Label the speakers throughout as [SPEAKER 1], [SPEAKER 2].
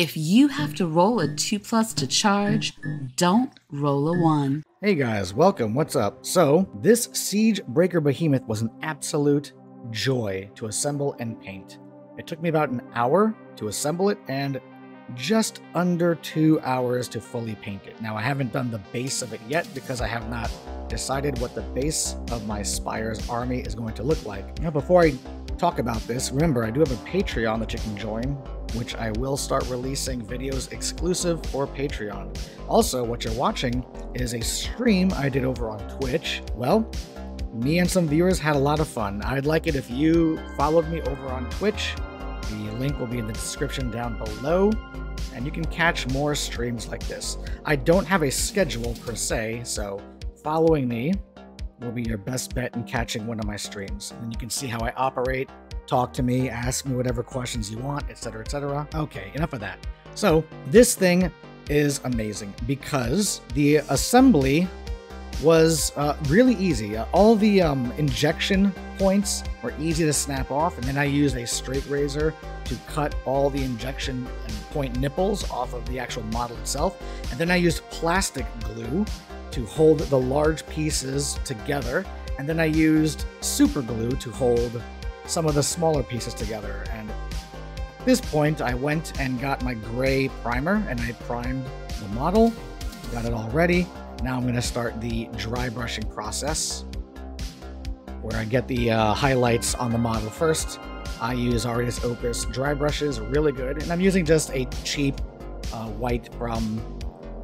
[SPEAKER 1] If you have to roll a 2 plus to charge, don't roll a 1.
[SPEAKER 2] Hey guys, welcome. What's up? So, this Siege Breaker Behemoth was an absolute joy to assemble and paint. It took me about an hour to assemble it and just under two hours to fully paint it. Now, I haven't done the base of it yet because I have not decided what the base of my Spire's army is going to look like. Now, before I talk about this, remember I do have a Patreon that you can join, which I will start releasing videos exclusive for Patreon. Also, what you're watching is a stream I did over on Twitch. Well, me and some viewers had a lot of fun. I'd like it if you followed me over on Twitch. The link will be in the description down below, and you can catch more streams like this. I don't have a schedule per se, so following me will be your best bet in catching one of my streams. And you can see how I operate, talk to me, ask me whatever questions you want, etc., etc. Okay, enough of that. So, this thing is amazing because the assembly was uh, really easy. Uh, all the um, injection points were easy to snap off, and then I used a straight razor to cut all the injection point nipples off of the actual model itself. And then I used plastic glue to hold the large pieces together. And then I used super glue to hold some of the smaller pieces together. And at this point, I went and got my gray primer and I primed the model, got it all ready. Now I'm going to start the dry brushing process where I get the uh, highlights on the model first. I use Artis Opus dry brushes, really good. And I'm using just a cheap uh, white from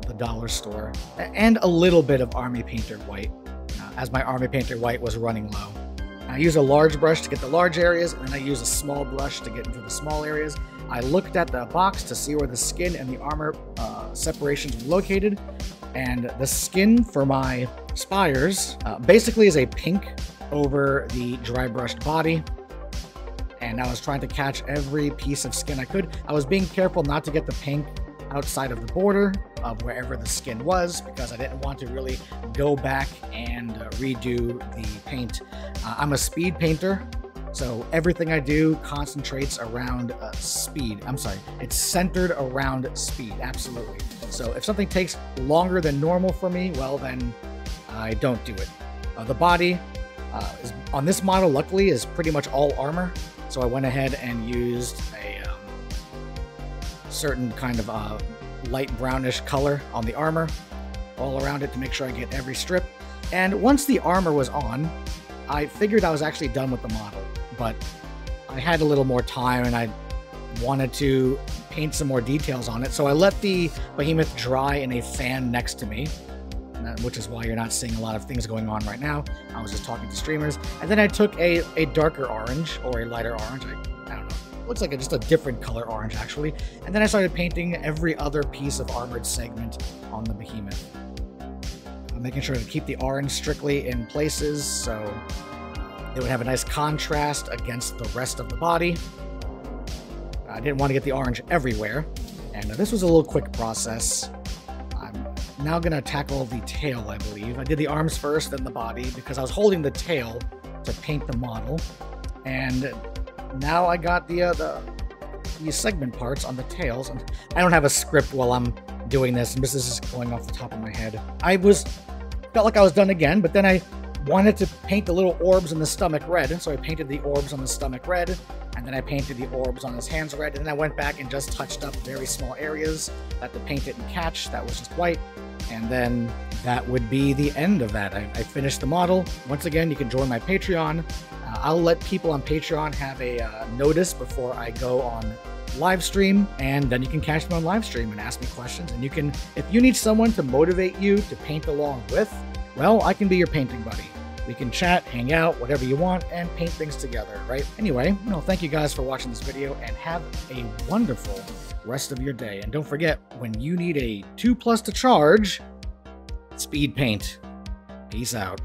[SPEAKER 2] the dollar store, and a little bit of Army Painter White, uh, as my Army Painter White was running low. I use a large brush to get the large areas, and I use a small brush to get into the small areas. I looked at the box to see where the skin and the armor uh, separations were located, and the skin for my spires uh, basically is a pink over the dry brushed body. And I was trying to catch every piece of skin I could. I was being careful not to get the pink outside of the border of wherever the skin was because I didn't want to really go back and uh, redo the paint. Uh, I'm a speed painter, so everything I do concentrates around uh, speed. I'm sorry, it's centered around speed, absolutely. So if something takes longer than normal for me, well, then I don't do it. Uh, the body uh, is, on this model, luckily, is pretty much all armor. So I went ahead and used a certain kind of uh, light brownish color on the armor all around it to make sure I get every strip. And once the armor was on, I figured I was actually done with the model, but I had a little more time and I wanted to paint some more details on it. So I let the behemoth dry in a fan next to me, which is why you're not seeing a lot of things going on right now. I was just talking to streamers. And then I took a, a darker orange or a lighter orange. I, looks like a, just a different color orange actually. And then I started painting every other piece of armored segment on the behemoth. I'm making sure to keep the orange strictly in places so it would have a nice contrast against the rest of the body. I didn't want to get the orange everywhere, and this was a little quick process. I'm now going to tackle the tail, I believe. I did the arms first, then the body, because I was holding the tail to paint the model, and now I got the, uh, the these segment parts on the tails, and I don't have a script while I'm doing this, and this is going off the top of my head. I was felt like I was done again, but then I wanted to paint the little orbs in the stomach red, and so I painted the orbs on the stomach red, and then I painted the orbs on his hands red, and then I went back and just touched up very small areas that the paint didn't catch, that was just white, and then that would be the end of that. I, I finished the model. Once again, you can join my Patreon. Uh, I'll let people on Patreon have a uh, notice before I go on live stream, and then you can catch me on live stream and ask me questions. And you can, if you need someone to motivate you to paint along with, well, I can be your painting buddy. We can chat, hang out, whatever you want, and paint things together, right? Anyway, know, thank you guys for watching this video, and have a wonderful rest of your day. And don't forget, when you need a 2 plus to charge, speed paint. Peace out.